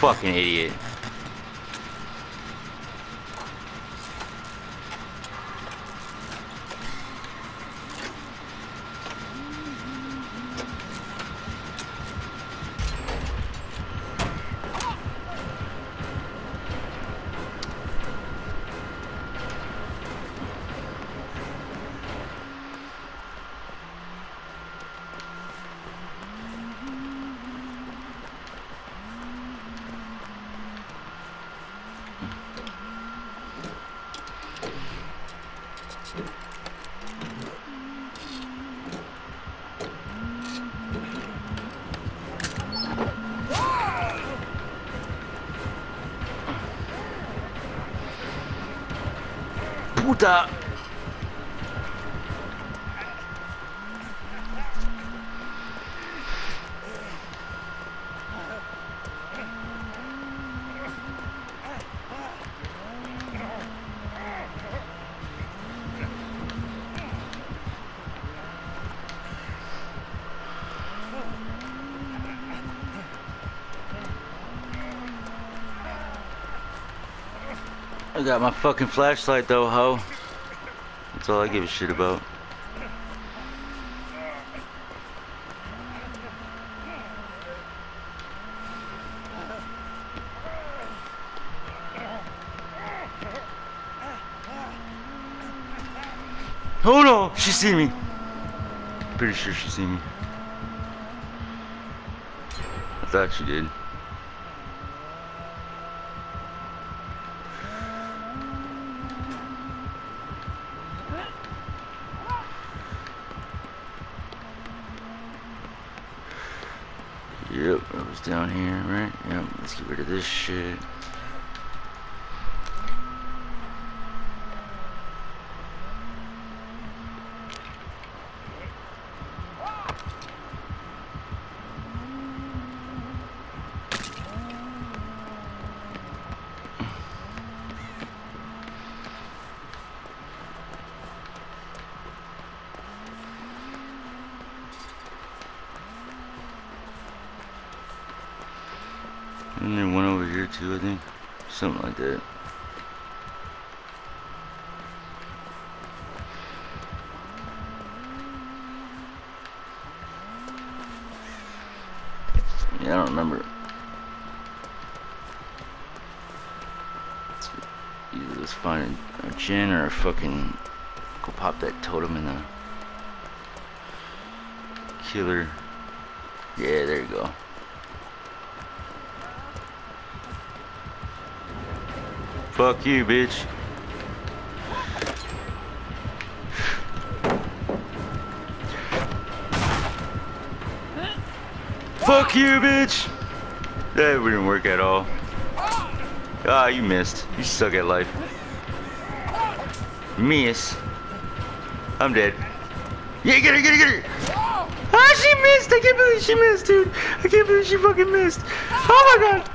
fucking idiot. Guter I got my fucking flashlight though, ho. That's all I give a shit about. Oh no! She see me! Pretty sure she see me. I thought she did. Yep, it was down here, right? Yep, let's get rid of this shit. And then one over here too, I think. Something like that. Yeah, I don't remember. Either let's find a, a gen or a fucking go pop that totem in the killer. Yeah, there you go. Fuck you, bitch. Fuck you, bitch. That wouldn't work at all. Ah, you missed. You suck at life. Miss. I'm dead. Yeah, get her, get her, get her. Ah, she missed. I can't believe she missed, dude. I can't believe she fucking missed. Oh my god.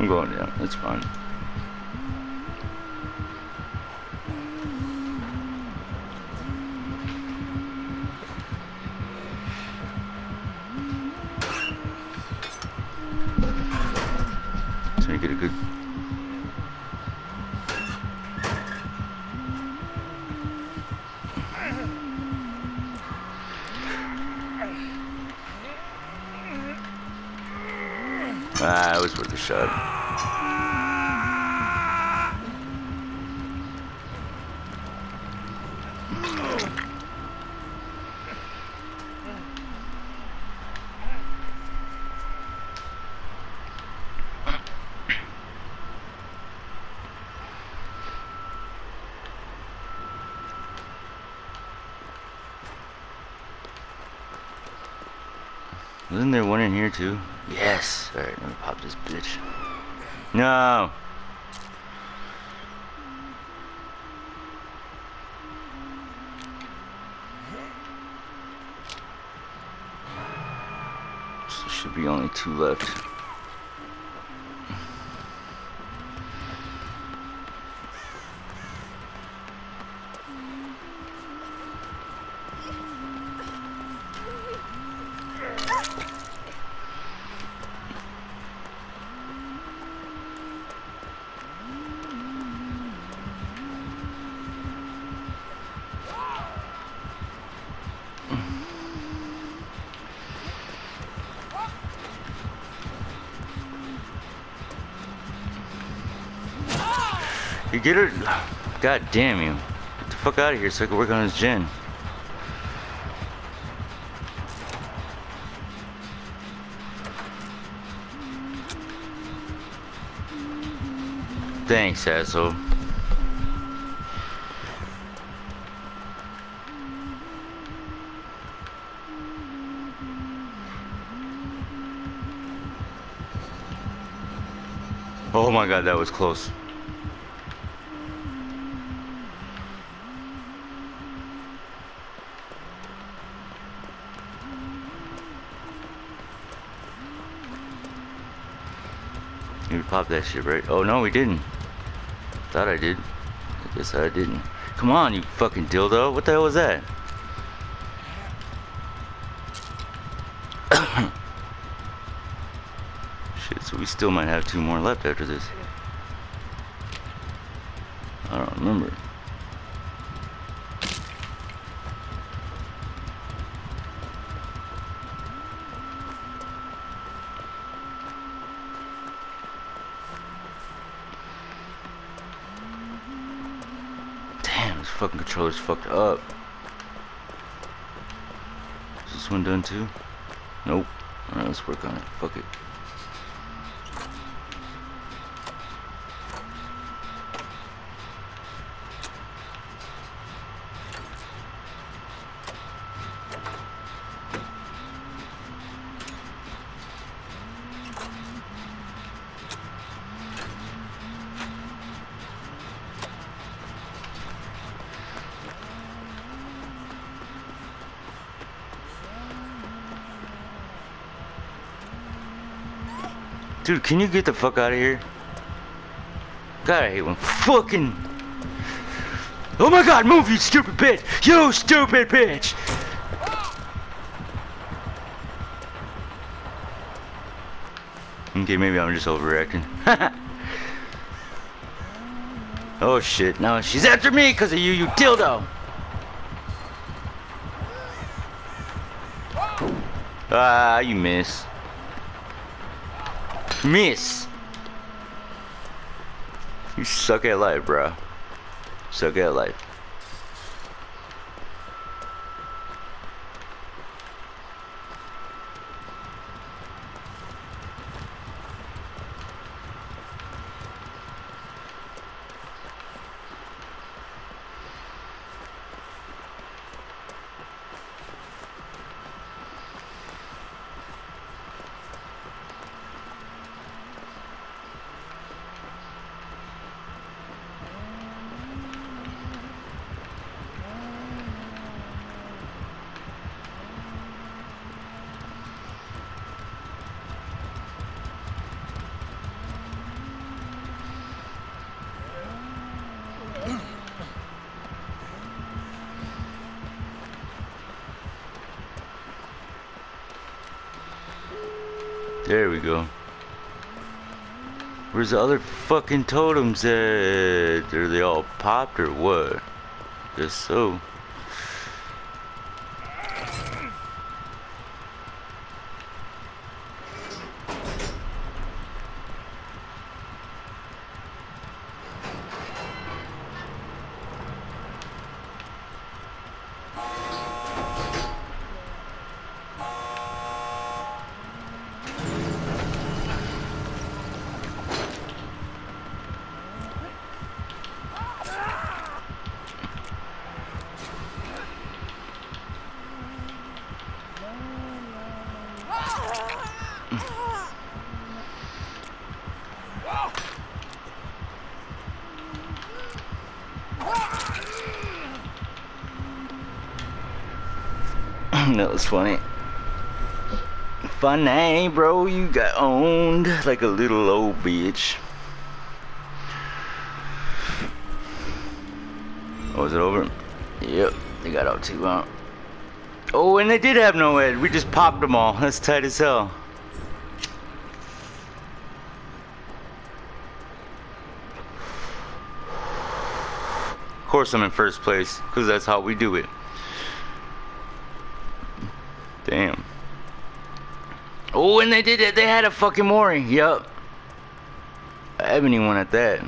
I'm going down. That's fine. So you get a good. Ah, it was worth a shot. Wasn't there one in here too? Yes. Alright, let me pop this bitch. No. So should be only two left. Get her? God damn you. Get the fuck out of here so I can work on his gen. Thanks, asshole. Oh my god, that was close. We popped that shit, right? Oh no, we didn't. Thought I did. I guess I didn't. Come on, you fucking dildo. What the hell was that? shit, so we still might have two more left after this. I don't remember. Damn, this fucking controller's fucked up. Is this one done too? Nope. Alright, let's work on it. Fuck it. Dude, can you get the fuck out of here? God, I hate when fucking. Oh my god, move, you stupid bitch! You stupid bitch! Okay, maybe I'm just overreacting. oh shit, no, she's after me because of you, you dildo! Ah, you miss. Miss. You suck at life, bro. Suck at life. There go. Where's the other fucking totems at? Are they all popped or what? Guess so. that was funny. Funny, bro. You got owned like a little old bitch. Oh, is it over? Yep, they got out too, huh? Oh, and they did have NOED. We just popped them all. That's tight as hell. Of course I'm in first place, because that's how we do it. Damn. And they did it. They had a fucking Mori. Yup. Ebony one at that.